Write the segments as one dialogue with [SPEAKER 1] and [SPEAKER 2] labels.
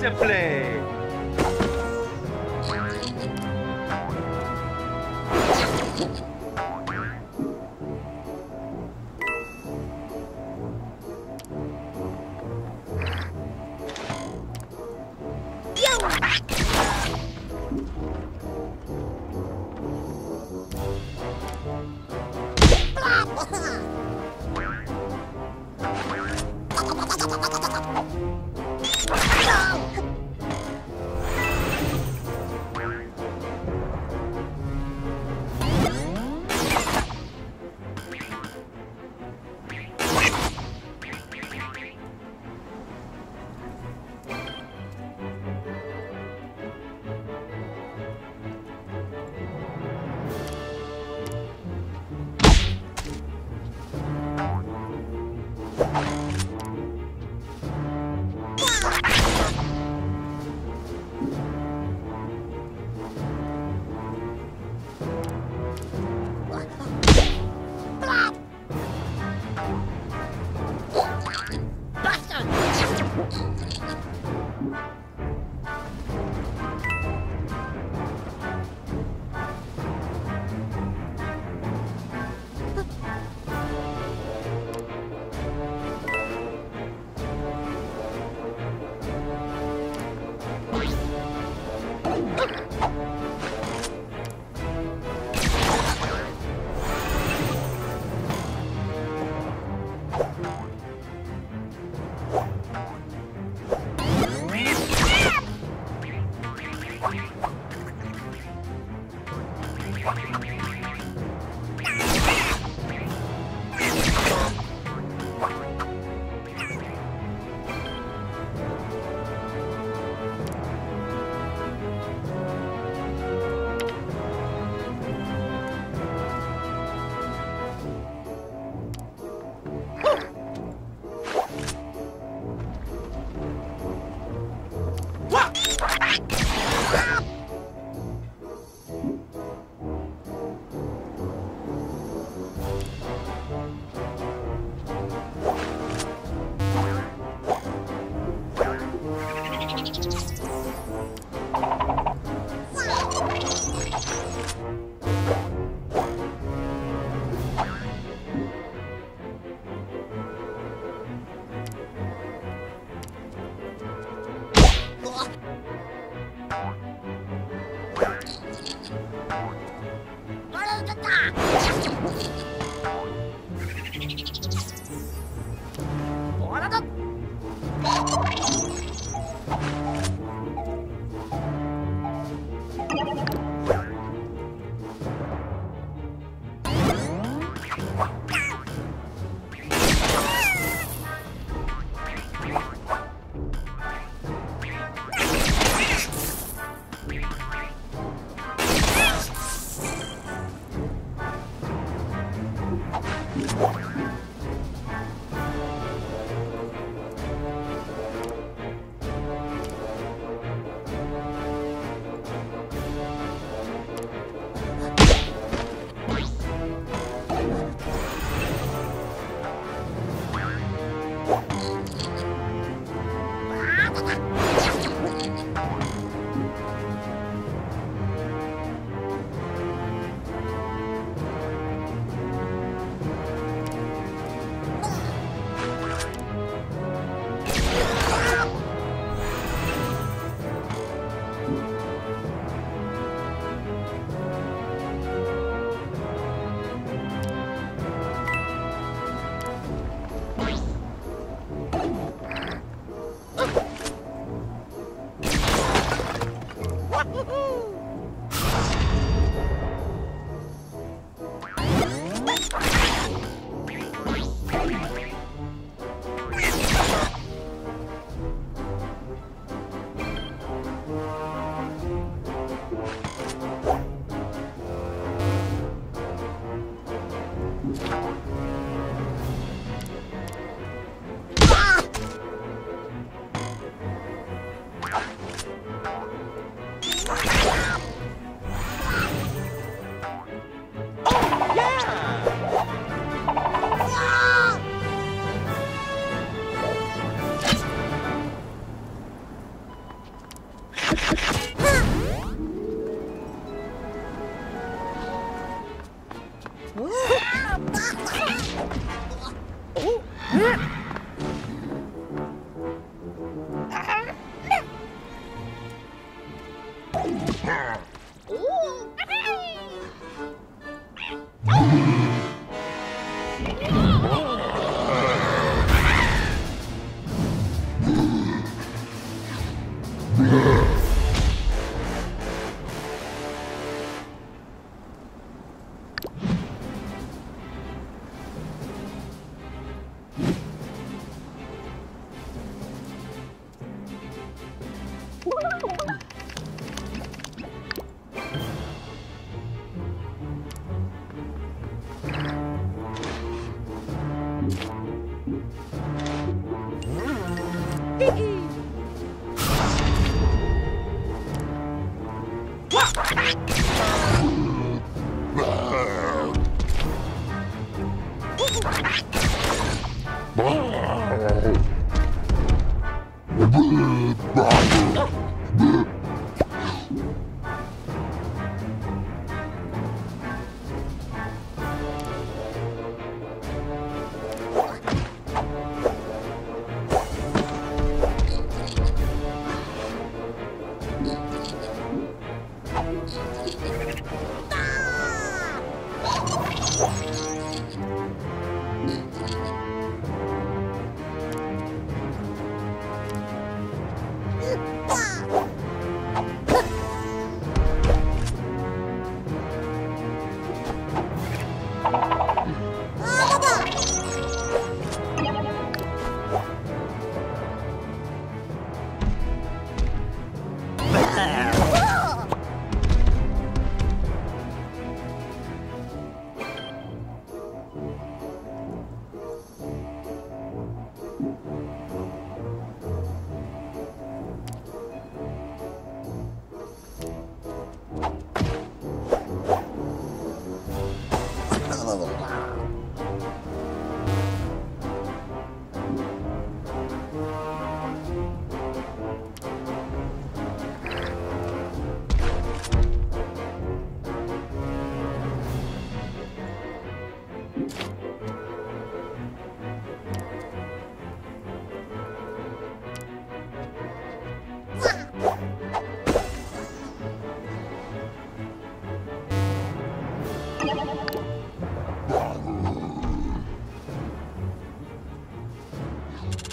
[SPEAKER 1] Let's play!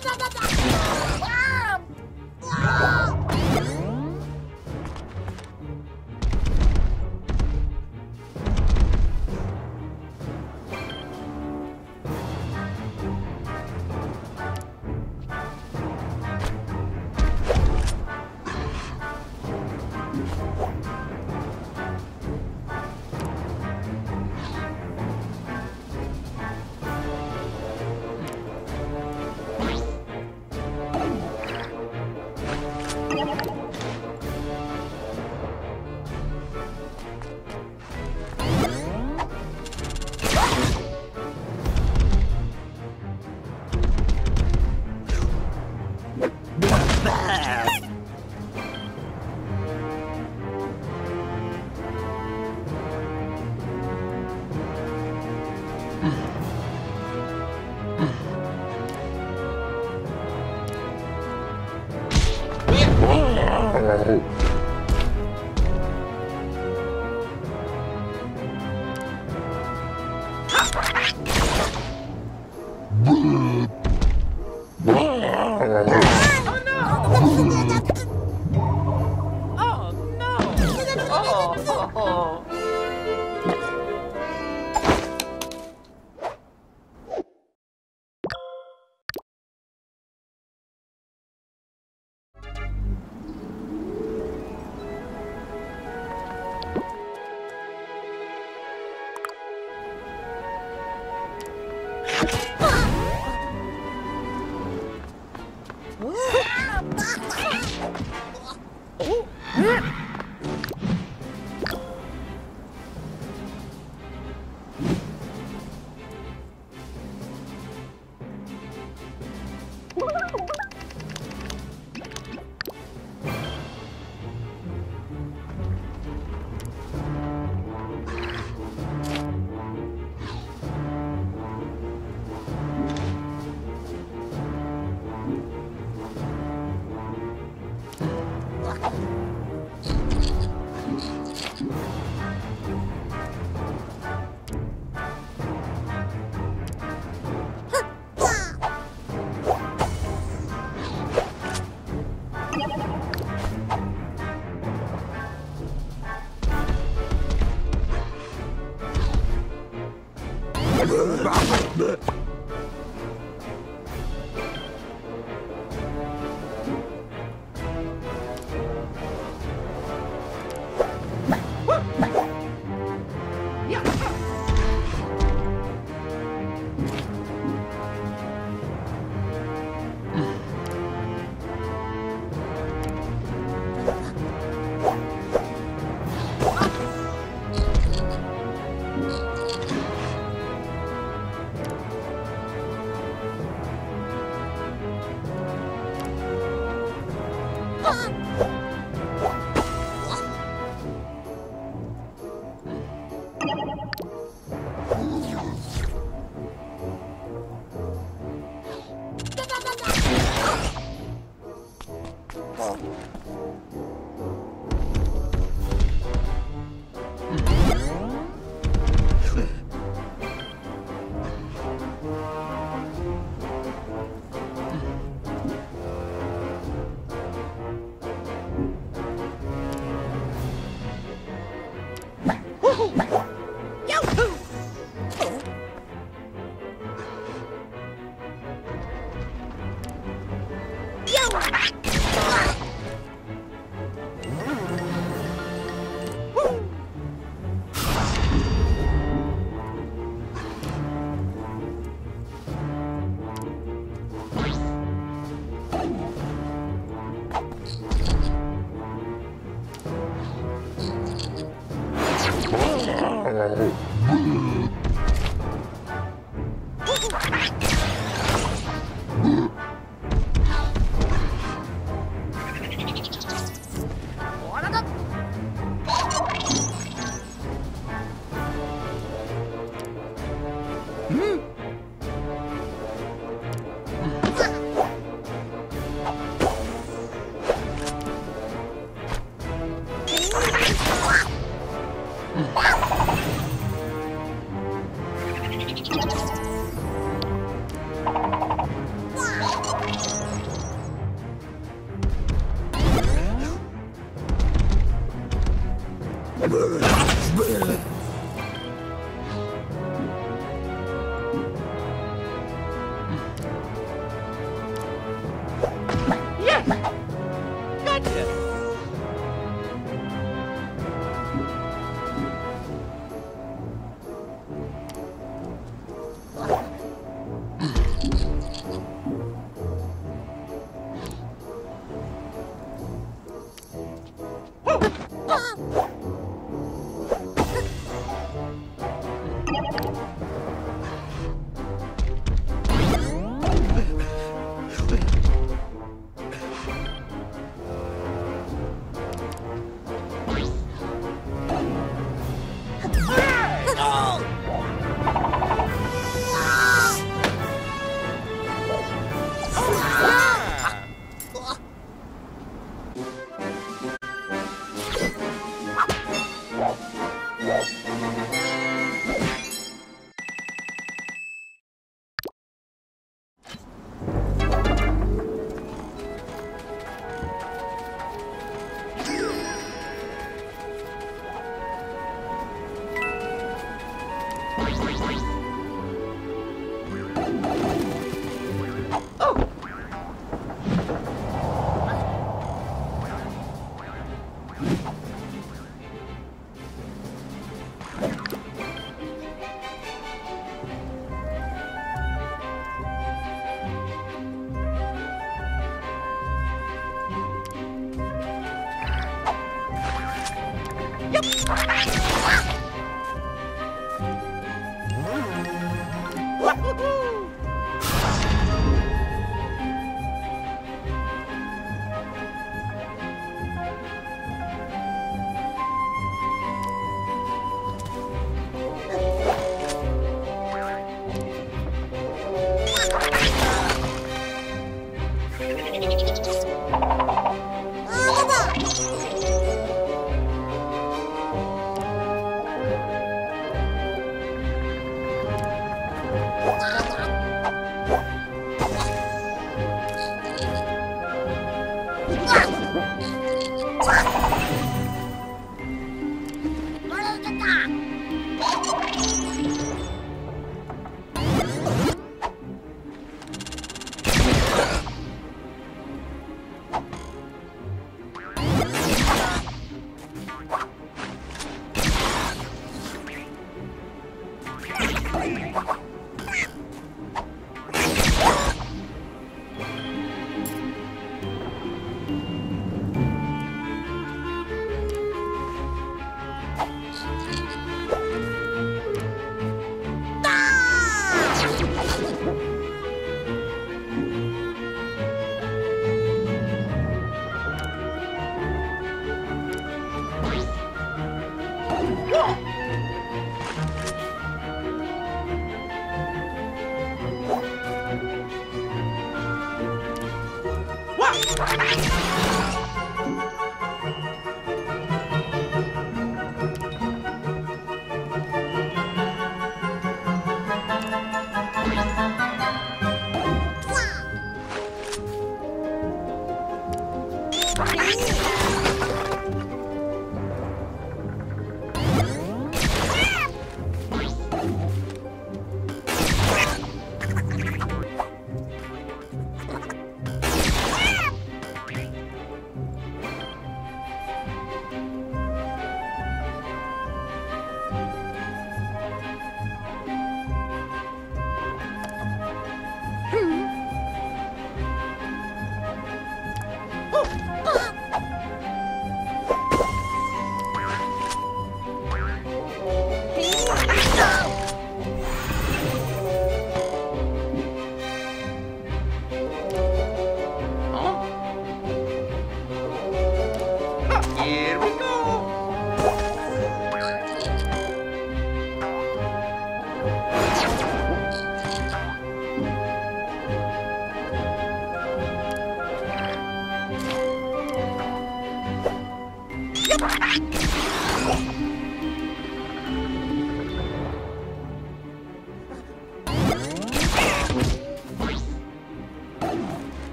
[SPEAKER 2] Oh no!
[SPEAKER 1] あ!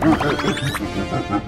[SPEAKER 2] ハハハハハ!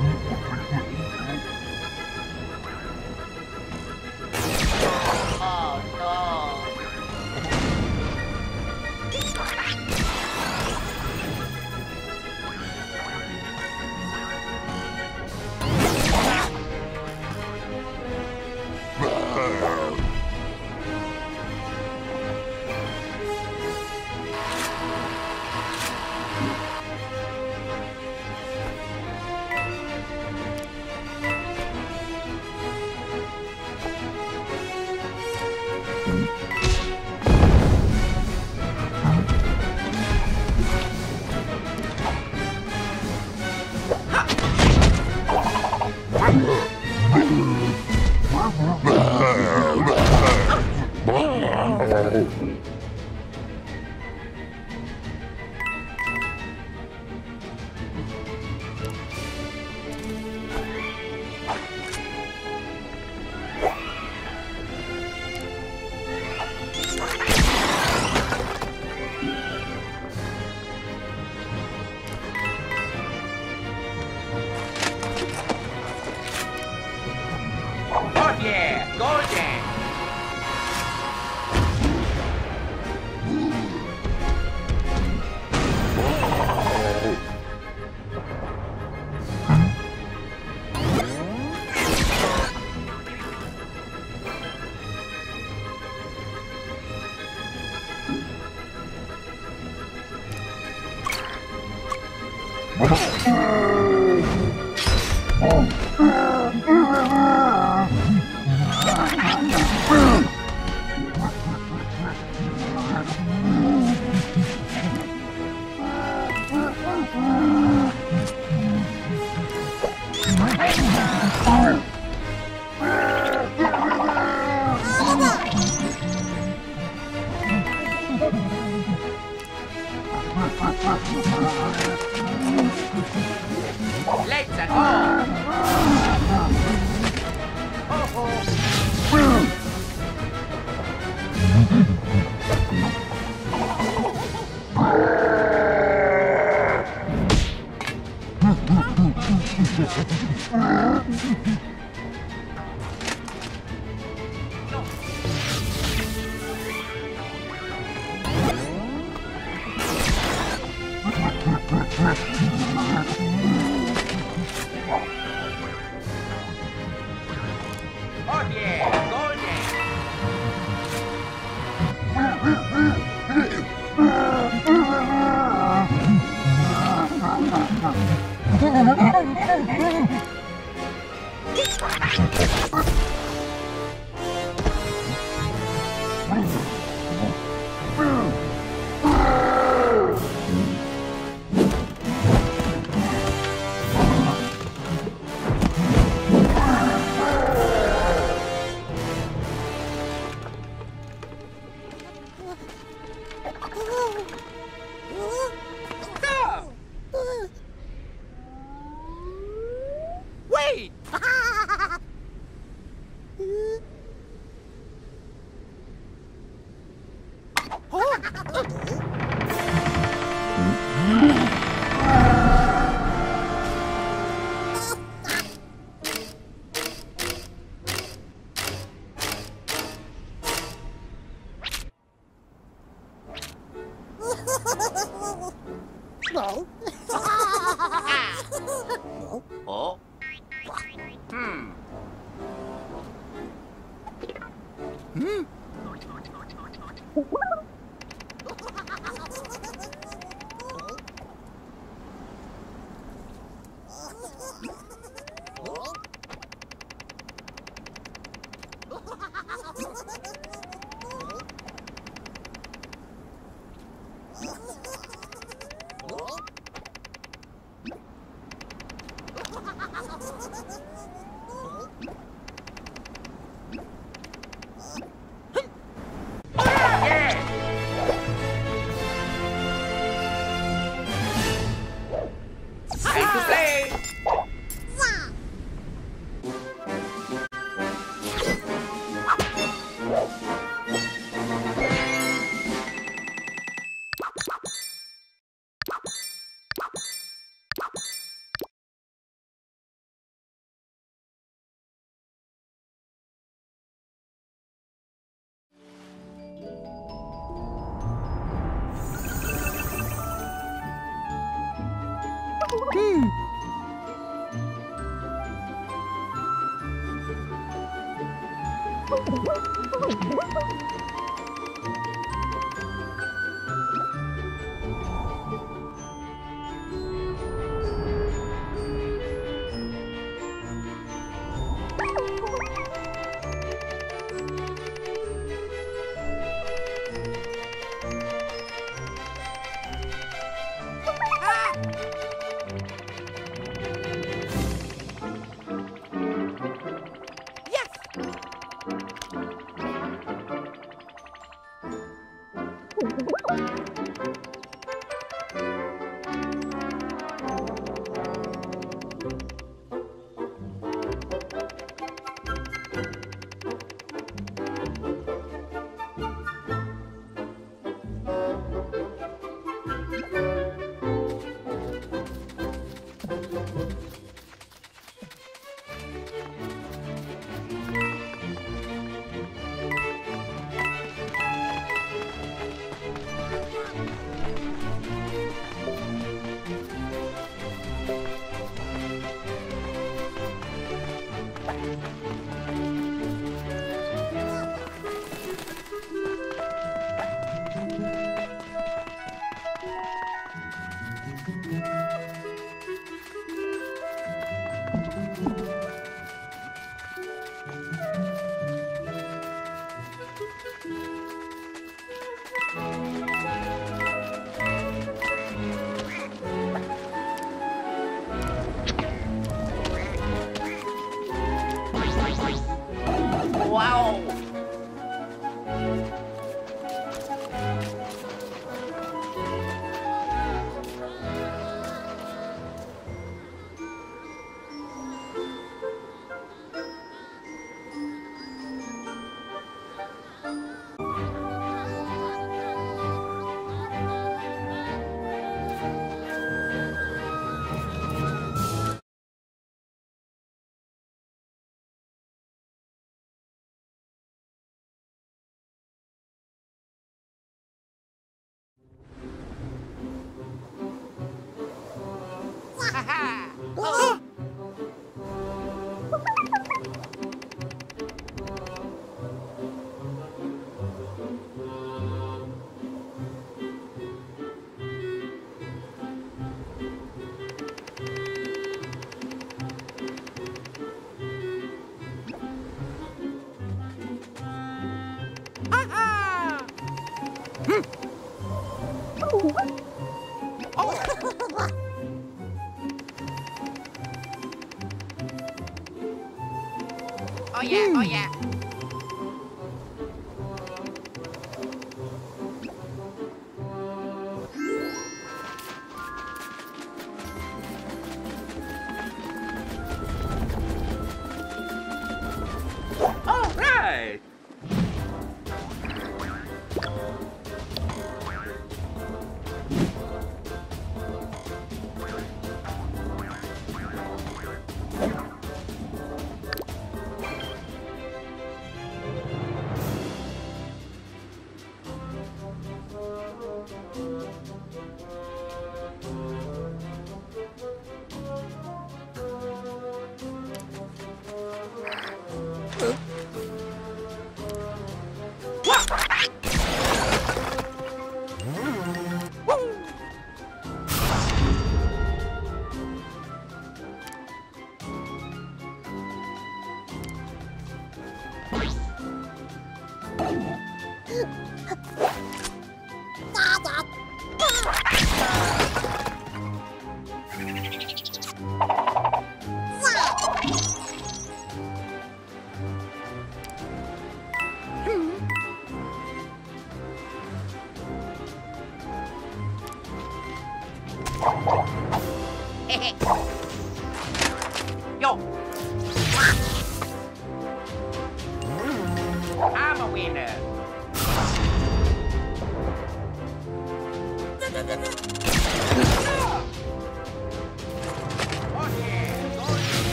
[SPEAKER 1] 嗯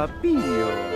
[SPEAKER 1] papinho.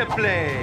[SPEAKER 1] Let's play.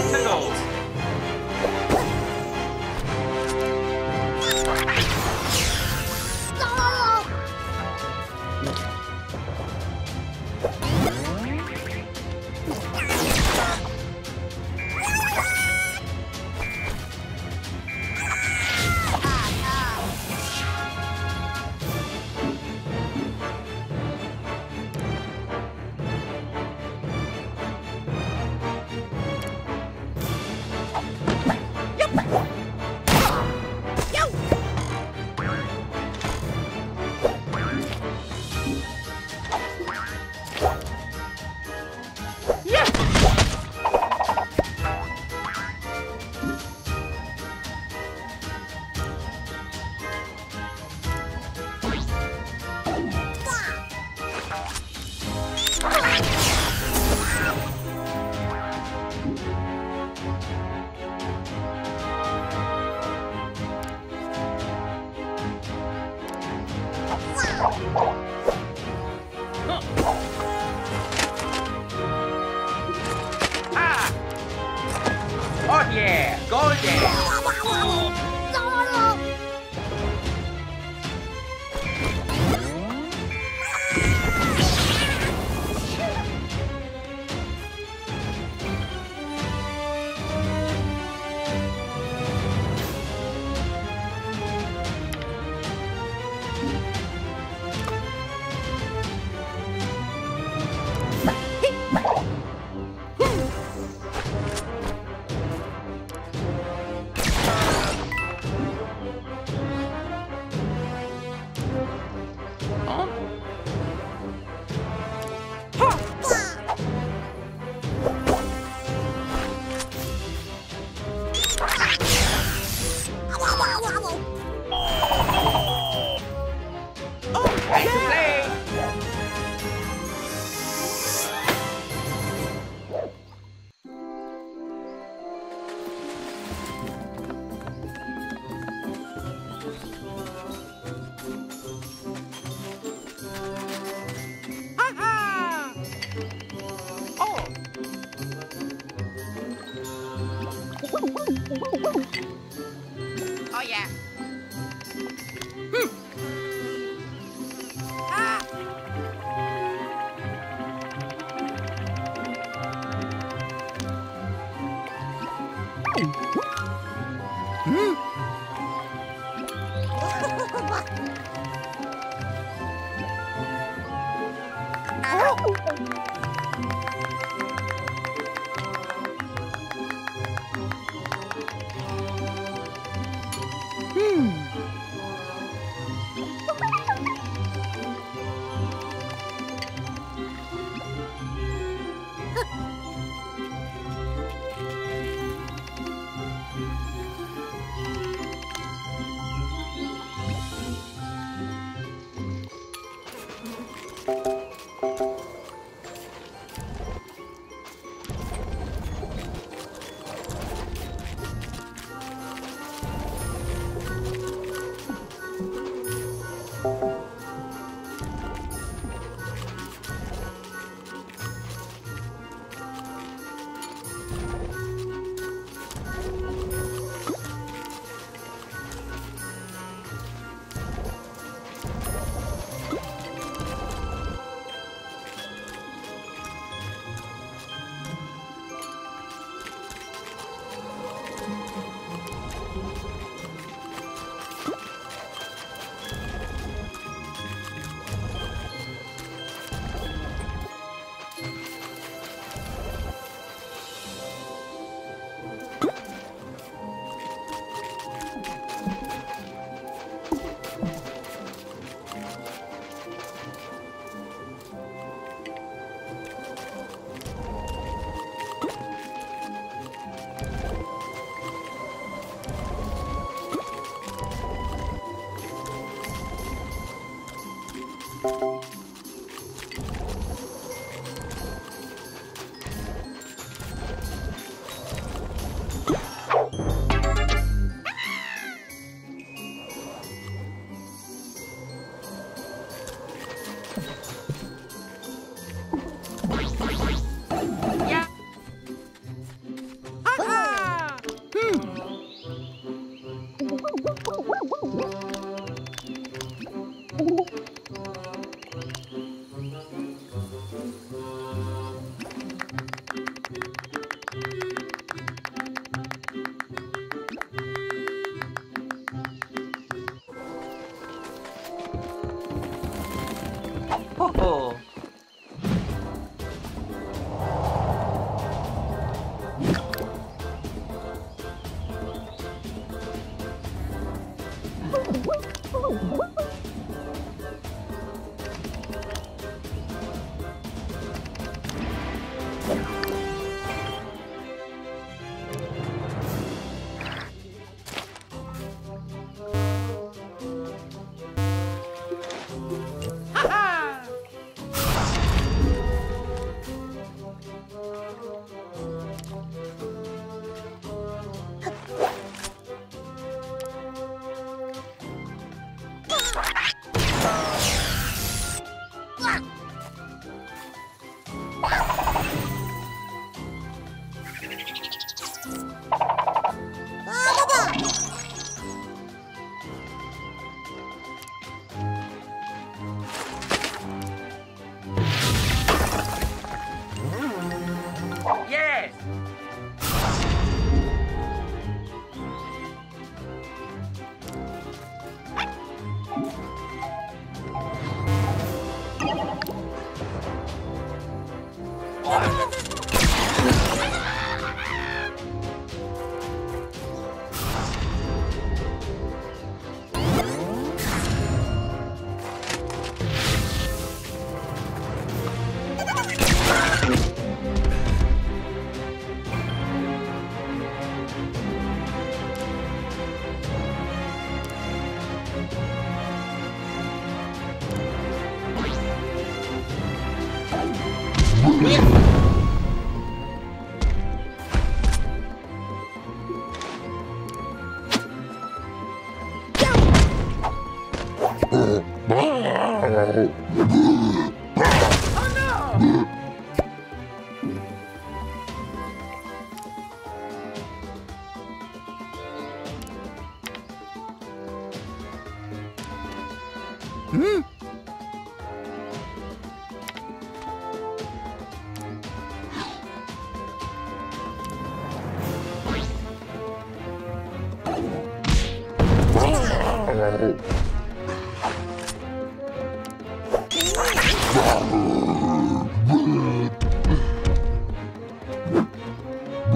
[SPEAKER 1] Pistols!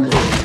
[SPEAKER 2] Amen.